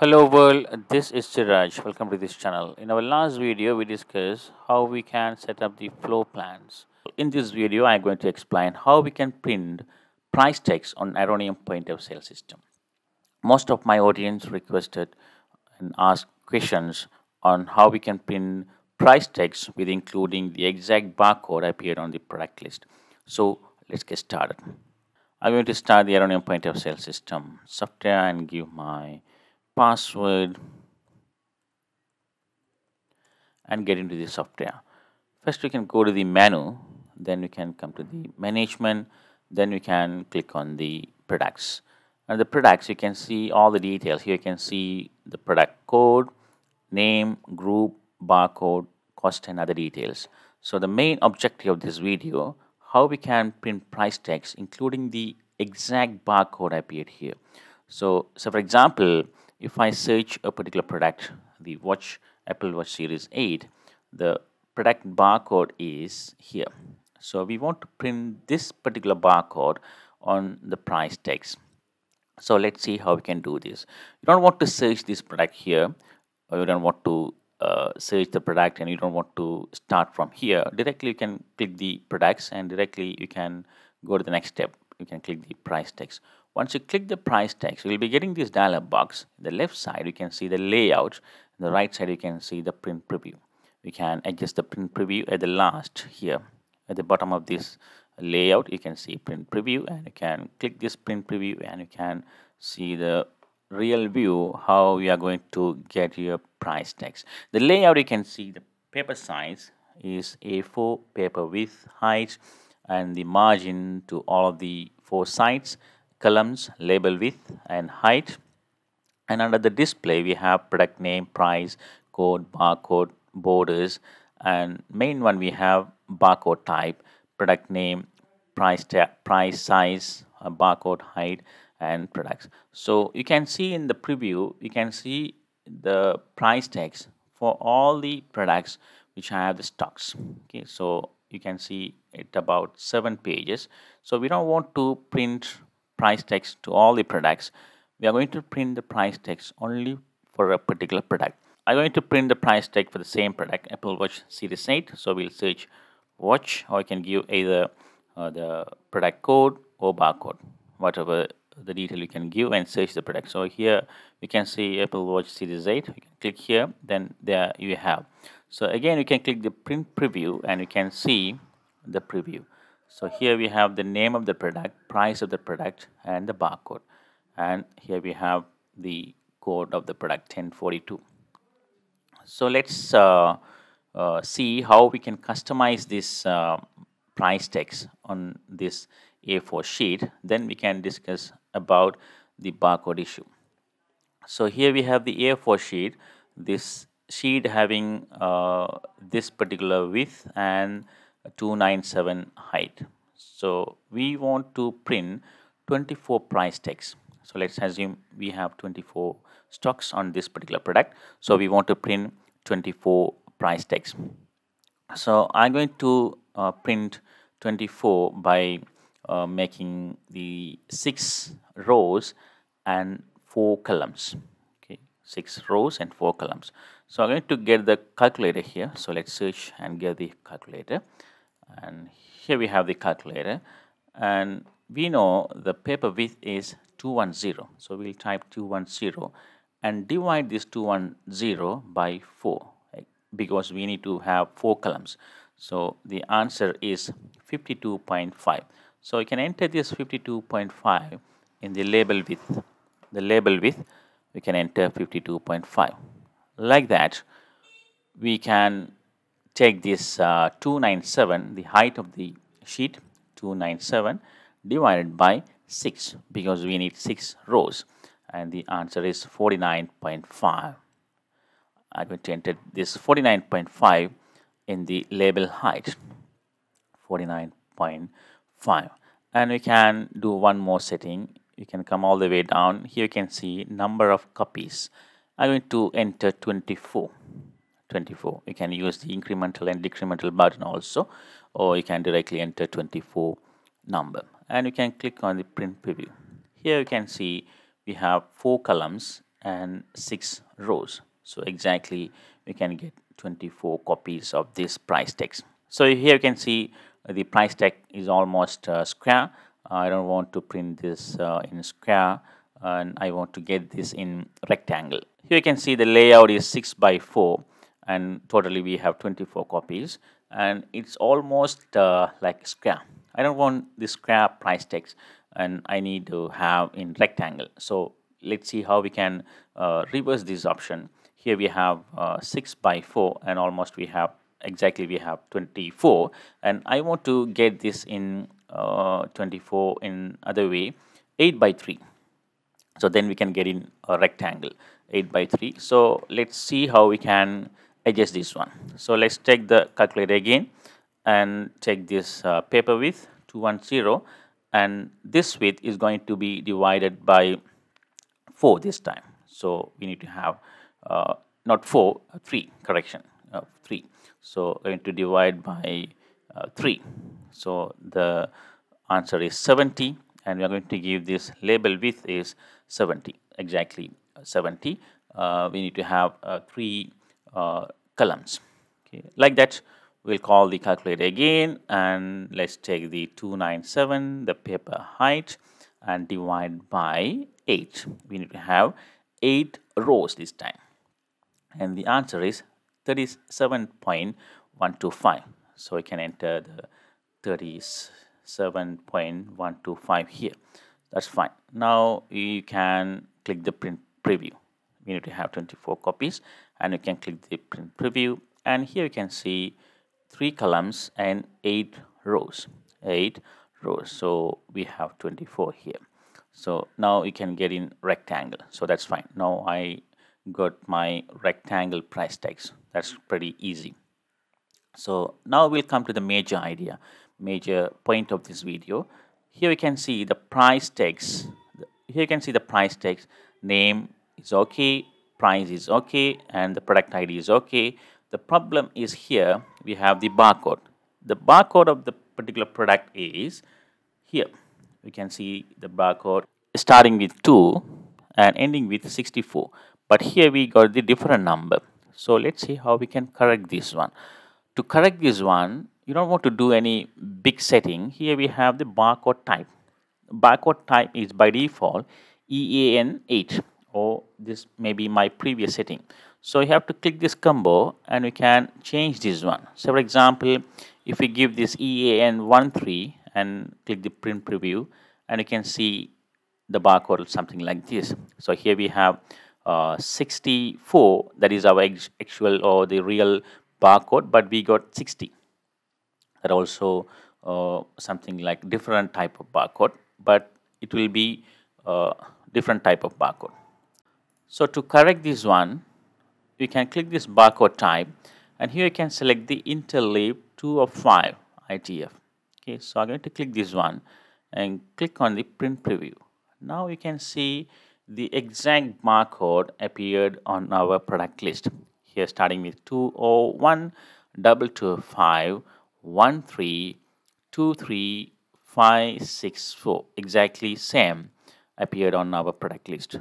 Hello world, this is Siraj. Welcome to this channel. In our last video, we discussed how we can set up the floor plans. In this video, I'm going to explain how we can print price tags on Aronium point of sale system. Most of my audience requested and asked questions on how we can print price tags with including the exact barcode appeared on the product list. So let's get started. I'm going to start the Aronium point of sale system software and give my password and get into the software. First we can go to the menu, then we can come to the management, then we can click on the products. And the products you can see all the details. Here you can see the product code, name, group, barcode, cost and other details. So the main objective of this video, how we can print price tags including the exact barcode I appeared here. So, so for example, if I search a particular product, the watch Apple Watch Series 8, the product barcode is here. So we want to print this particular barcode on the price tags. So let's see how we can do this. You don't want to search this product here, or you don't want to uh, search the product and you don't want to start from here. Directly you can click the products and directly you can go to the next step. You can click the price tags. Once you click the price text, you will be getting this dialog box. The left side, you can see the layout. the right side, you can see the print preview. We can adjust the print preview at the last here. At the bottom of this layout, you can see print preview and you can click this print preview and you can see the real view how you are going to get your price text. The layout, you can see the paper size is A4 paper width, height, and the margin to all of the four sides columns label width and height. And under the display we have product name price code barcode borders. And main one we have barcode type product name price price size uh, barcode height and products. So you can see in the preview you can see the price tags for all the products which have the stocks. Okay so you can see it about seven pages. So we don't want to print price text to all the products, we are going to print the price text only for a particular product. I'm going to print the price tag for the same product, Apple Watch Series 8. So we'll search watch or I can give either uh, the product code or barcode, whatever the detail you can give and search the product. So here you can see Apple Watch Series 8. You can click here, then there you have. So again, you can click the print preview and you can see the preview. So here we have the name of the product, price of the product and the barcode. And here we have the code of the product 1042. So let's uh, uh, see how we can customize this uh, price text on this A4 sheet. Then we can discuss about the barcode issue. So here we have the A4 sheet. This sheet having uh, this particular width and 297 height. So we want to print 24 price tags. So let's assume we have 24 stocks on this particular product. So we want to print 24 price tags. So I'm going to uh, print 24 by uh, making the six rows and four columns. Okay, six rows and four columns. So I'm going to get the calculator here. So let's search and get the calculator and here we have the calculator. And we know the paper width is 210 so we'll type 210 and divide this 210 by 4 because we need to have four columns. So the answer is 52.5 so you can enter this 52.5 in the label width. The label width we can enter 52.5 like that we can take this uh, 297, the height of the sheet 297 divided by 6 because we need 6 rows. And the answer is 49.5. I'm going to enter this 49.5 in the label height 49.5 and we can do one more setting. You can come all the way down. Here you can see number of copies. I'm going to enter 24 24 you can use the incremental and decremental button also or you can directly enter 24 number. And you can click on the print preview. Here you can see we have four columns and 6 rows. So exactly we can get 24 copies of this price text so here you can see the price tag is almost uh, square. I don't want to print this uh, in square and I want to get this in rectangle. Here you can see the layout is 6 by 4 and totally we have 24 copies. And it's almost uh, like square I don't want this square price text and I need to have in rectangle. So let's see how we can uh, reverse this option. Here we have uh, 6 by 4 and almost we have exactly we have 24 and I want to get this in uh, 24 in other way 8 by 3 so then we can get in a rectangle 8 by 3 so let's see how we can adjust this one. So let's take the calculator again and take this uh, paper width 210 and this width is going to be divided by 4 this time. So we need to have uh, not 4 uh, 3 correction uh, 3 so going to divide by uh, 3 so the answer is 70 and we are going to give this label width is 70 exactly 70 uh, we need to have uh, three uh, Uh, columns. Okay like that we'll call the calculator again and let's take the 297 the paper height and divide by 8 we need to have 8 rows this time. And the answer is 37.125 so we can enter the 37.125 here. That's fine. Now you can click the print preview. We need to have 24 copies and you can click the print preview. And here you can see three columns and eight rows eight rows. So we have 24 here. So now you can get in rectangle. So that's fine. Now I got my rectangle price tags. That's pretty easy. So now we'll come to the major idea major point of this video. Here you can see the price tags. Here you can see the price tags. Name is okay price is okay and the product ID is okay. The problem is here we have the barcode. The barcode of the particular product is here. We can see the barcode starting with 2 and ending with 64 but here we got the different number. So let's see how we can correct this one. To correct this one you don't want to do any big setting. Here we have the barcode type. Barcode type is by default EAN8 or this may be my previous setting. So you have to click this combo and we can change this one. So for example if we give this EAN13 and click the print preview and you can see the barcode something like this. So here we have uh, 64 that is our actual or the real barcode but we got 60 that also uh, something like different type of barcode but it will be uh, different type of barcode so to correct this one you can click this barcode type and here you can select the interleave 2 of 5 ITF okay so I'm going to click this one and click on the print preview. Now you can see the exact barcode appeared on our product list. Here starting with 201 double two five one three two three five six four. Exactly same appeared on our product list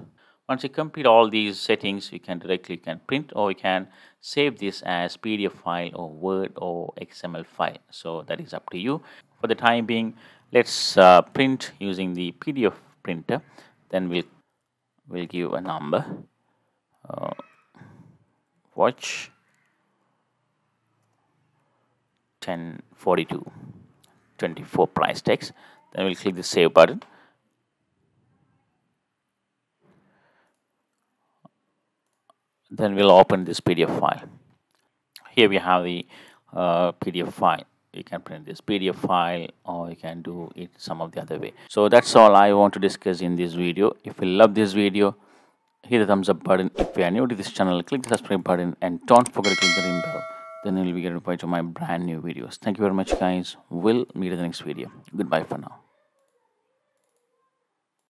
once you complete all these settings you can directly you can print or you can save this as pdf file or word or xml file. So that is up to you. For the time being let's uh, print using the pdf printer. Then we'll we'll give a number. Uh, watch. 1042 24 price text then we'll click the save button then we'll open this PDF file here we have the uh, PDF file you can print this PDF file or you can do it some of the other way. So that's all I want to discuss in this video. If you love this video, hit the thumbs up button. If you are new to this channel, click the subscribe button and don't forget to click the ring bell. Then you'll be getting notified to my brand new videos. Thank you very much guys. We'll meet in the next video. Goodbye for now.